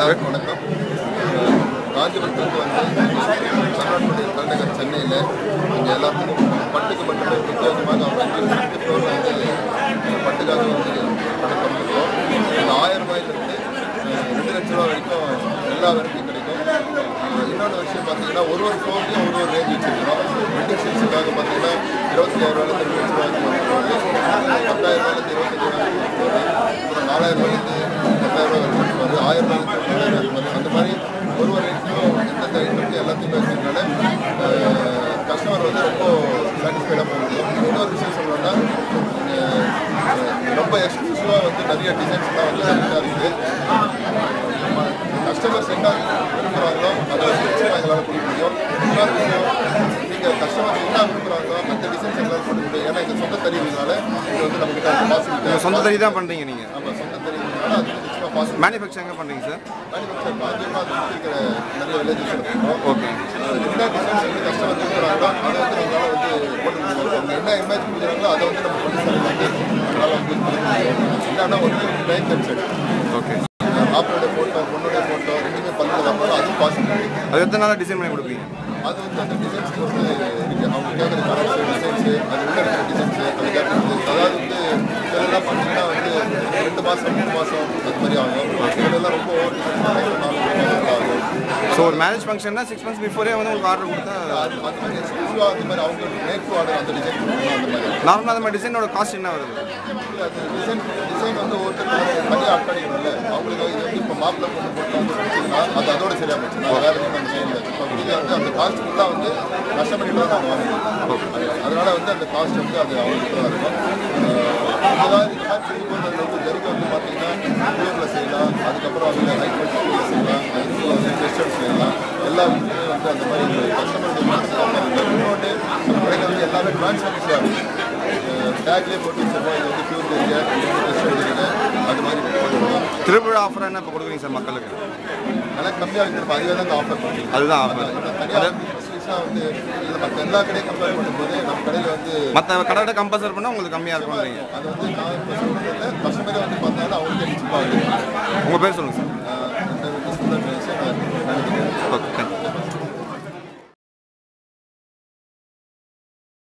எல்லாருக்கும் வணக்கம். காஞ்சிபுரத்துக்கு வந்து தமிழ்நாட்டுடைய தலைநகர் சென்னையில் இங்கே எல்லாத்துக்கும் பட்டுக்கு மட்டுமே பிரத்யேகமாக அவங்க வந்து வந்து பட்டுக்காக வந்து பணம் பண்ணிருக்கோம் இது ஆயிரம் ரூபாயிலிருந்து ரெண்டு லட்ச ரூபா வரைக்கும் எல்லா வெரைட்டியும் கிடைக்கும். அஹ், இன்னொரு விஷயம் பார்த்தீங்கன்னா ஒரு ஒரு ஃப்ளோர்லையும் ஒரு ஒரு ரேஞ்ச் வச்சுருக்கிறோம். ரெண்டு சீட்ஸுக்காக பார்த்தீங்கன்னா இருபத்தி ஐயாயிரம் ரூபாயிலேருந்து ரெண்டு லட்ச ரூபாய்க்கு பத்தாயிரம் ரூபாயிலேருந்து இருபத்தஞ்சாயிரம் அப்புறம் நாலாயிரம் ரூபாயிலிருந்து பத்தாயிரம் ரூபாய் வரைக்கும் ஆயிரம் ரூபாயிலேருந்து ரெண்டாயிரம் வருது அந்த மாதிரி ஒரு ஒரு ரேட்லையும் எந்தெந்த ஐட்டம்க்கு எல்லாத்தையுமே வச்சுருக்கனால கஸ்டமர் வந்து ரொம்ப சாட்டிஸ்ஃபைடாக போக முடியும் இன்னொரு விஷயம் சொல்லணும்னா ரொம்ப எக்ஸ்க்ளூசிவாக வந்து நிறைய டிசைன்ஸ்லாம் வந்து நிறையா இருக்குது கஸ்டமர்ஸ் என்ன விரும்புகிறாங்களோ அதை வச்சு எங்களால் கொடுக்க முடியும் இன்னொரு விஷயம் நீங்கள் கஸ்டமர்ஸ் என்ன விரும்புகிறாங்களோ அந்த டிசைன்ஸ் எங்களால் கொடுக்க முடியும் ஏன்னா எங்கள் சொந்த தெரியுதுனால இது வந்து நம்மகிட்ட அந்த பாசிபிலிட்டி சொந்த தறி தான் பண்ணுறீங்க நீங்கள் நம்ம சொந்த தெரியுதுனால அது நிச்சயமாக பாசிபிலிட்டி மேனுஃபேக்சர் எங்கே பண்ணுறீங்க சார் மேனுஃபேக்சர் அது சுற்றி இருக்கிற நிறைய வில்லேஜஸ் ஓகே என்ன வந்து அதை வந்து வந்து அவங்க என்ன இமேஜ் கொடுக்குறாங்களோ அதை வந்து நம்ம வந்து நம்மளால் வந்து டைம் ஓகே மாப்பிளோட ஃபோட்டோ பொண்ணுடைய ஃபோட்டோ ரெண்டுமே பல்லில் வரணும் அதுவும் பாசிபிலிட்டி அது எத்தனை நாளாக டிசைன் பண்ணி கொடுப்பீங்க? அது வந்து அந்த டிசைன்ஸ் வந்து அவங்க கேட்குற கலர்ஸ் டிசைன்ஸு அது உள்ள இருக்கிற டிசைன்ஸு அது கேட்குறது அதாவது வந்து இதெல்லாம் பார்த்தீங்கன்னா வந்து ரெண்டு மாதம் மூணு மாதம் அது மாதிரி ஆகும் இதெல்லாம் ரொம்ப ஓவர் டிசைன்ஸ் நாலு மாதம் ஸோ ஒரு மேரேஜ் ஃபங்க்ஷன்னா சிக்ஸ் மந்த்ஸ் பிஃபோரே வந்து உங்களுக்கு ஆர்டர் கொடுத்தா நார்மலாக அந்த மாதிரி டிசைனோட காஸ்ட் என்ன வருது? டிசைன் டிசைன் வந்து அவங்களுக்கு இது வந்து இப்போ மாப்பிள்ளை பொண்ணு போட்டு வந்து கொடுத்தீங்கன்னா அது அதோட சரியா போச்சு நான் வேறு எதுவும் நம்ம செய்யல இப்போ இது வந்து அந்த காஸ்ட் ஃபுல்லாக வந்து கஷ்டப்பட்டு தான் நாங்கள் வாங்குவோம் அதனால வந்து அந்த காஸ்ட் வந்து அது அவங்களுக்கு தான் இருக்கும் எல்லா வீட்லையும் வந்து அந்த மாதிரி நம்ம கடையில் வந்து எல்லாமே டிரான்ஸ்பரன்சியாக இருக்கும். டேக்லேயே போட்டு வச்சிருப்போம் இது வந்து பியூர் தெரியுங்க அது மாதிரி திருவிழா ஆஃபர் என்ன இப்போ கொடுக்குறீங்க சார் மக்களுக்கு? நல்லா கம்மியாக வச்சிருப்போம் அதுவே தான் ஆஃபர் அதுதான் ஆஃபர் வந்து மற்ற எல்லா கடையும் கம்பேர் பண்ணும்போது நம்ம கடையில் வந்து மற்ற கடை கம்பல்சர் பண்ணால் உங்களுக்கு கம்மியாக இருக்கும்ன்றீங்க அது வந்து நான் இப்போ சொல்கிறதில்ல கஸ்டமரே வந்து பார்த்தாலும் அவங்களுக்கு இருக்கும் உங்கள் பேர் சொல்லுங்கள் சார்.